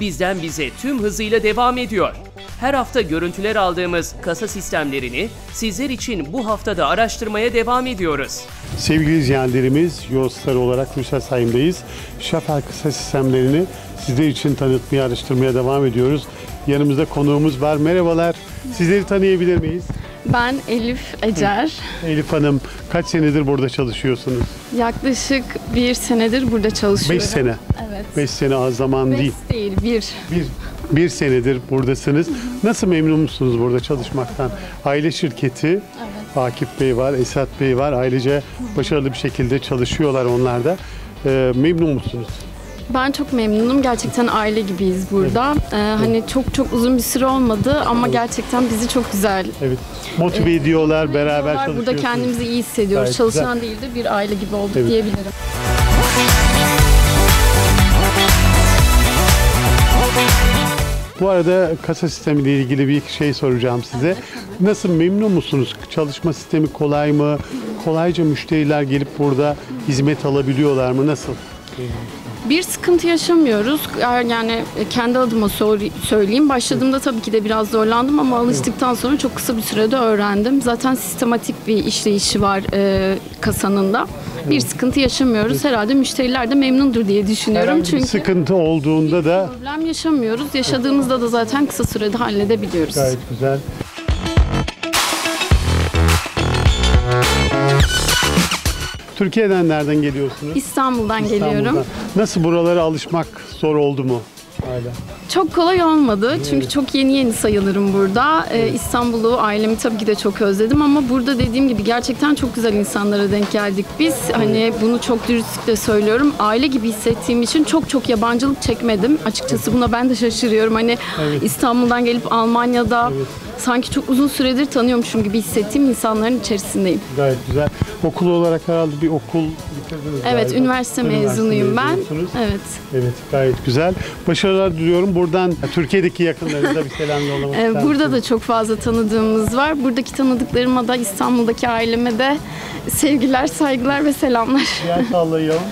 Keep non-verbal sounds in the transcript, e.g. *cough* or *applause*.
bizden bize tüm hızıyla devam ediyor. Her hafta görüntüler aldığımız kasa sistemlerini sizler için bu haftada araştırmaya devam ediyoruz. Sevgili izleyenlerimiz, Yolstar olarak Mürsel Sayım'dayız. Şafel kısa sistemlerini sizler için tanıtmaya, araştırmaya devam ediyoruz. Yanımızda konuğumuz var. Merhabalar. Sizleri tanıyabilir miyiz? Ben Elif Ecer. *laughs* Elif Hanım, kaç senedir burada çalışıyorsunuz? Yaklaşık bir senedir burada çalışıyorum. 5 sene. Evet. 5 sene az zaman Beş değil. değil, bir. Bir, bir senedir buradasınız. Nasıl memnun musunuz burada çalışmaktan? Aile şirketi, Akif Bey var, Esat Bey var. Ailece başarılı bir şekilde çalışıyorlar onlar da. Ee, memnun musunuz? Ben çok memnunum. Gerçekten aile gibiyiz burada. Ee, hani çok çok uzun bir süre olmadı ama gerçekten bizi çok güzel Evet. Motive ediyorlar, beraber ediyorlar. çalışıyorsunuz. Burada kendimizi iyi hissediyoruz. Gayet Çalışan değil de bir aile gibi olduk Evet. diyebilirim. Bu arada kasa sistemiyle ilgili bir şey soracağım size. Nasıl memnun musunuz? Çalışma sistemi kolay mı? Kolayca müşteriler gelip burada hizmet alabiliyorlar mı? Nasıl? Bir sıkıntı yaşamıyoruz. Yani kendi adıma söyleyeyim. Başladığımda tabii ki de biraz zorlandım ama alıştıktan sonra çok kısa bir sürede öğrendim. Zaten sistematik bir işleyişi var e, kasanın da. Bir sıkıntı yaşamıyoruz. Herhalde müşteriler de memnundur diye düşünüyorum. Herhangi bir Çünkü sıkıntı olduğunda da problem yaşamıyoruz. Yaşadığımızda da zaten kısa sürede halledebiliyoruz. gayet güzel. Türkiye'den nereden geliyorsunuz? İstanbul'dan geliyorum. İstanbul'dan. Nasıl buralara alışmak zor oldu mu? Hala. Çok kolay olmadı çünkü çok yeni yeni sayılırım burada. Ee, İstanbul'u, ailemi tabii ki de çok özledim ama burada dediğim gibi gerçekten çok güzel insanlara denk geldik biz. Hani bunu çok dürüstlükle söylüyorum. Aile gibi hissettiğim için çok çok yabancılık çekmedim. Açıkçası buna ben de şaşırıyorum. Hani İstanbul'dan gelip Almanya'da sanki çok uzun süredir tanıyormuşum gibi hissettiğim insanların içerisindeyim. Gayet güzel. Okul olarak herhalde bir okul bitirdiniz Evet, galiba. üniversite mezunuyum ben. Evet. Evet, gayet güzel. Başarılar diliyorum. Buradan Türkiye'deki yakınlarınıza bir selam yollamak Ee, ister Burada misiniz? da çok fazla tanıdığımız var. Buradaki tanıdıklarıma da İstanbul'daki aileme de sevgiler, saygılar ve selamlar. El *laughs* sallayalım.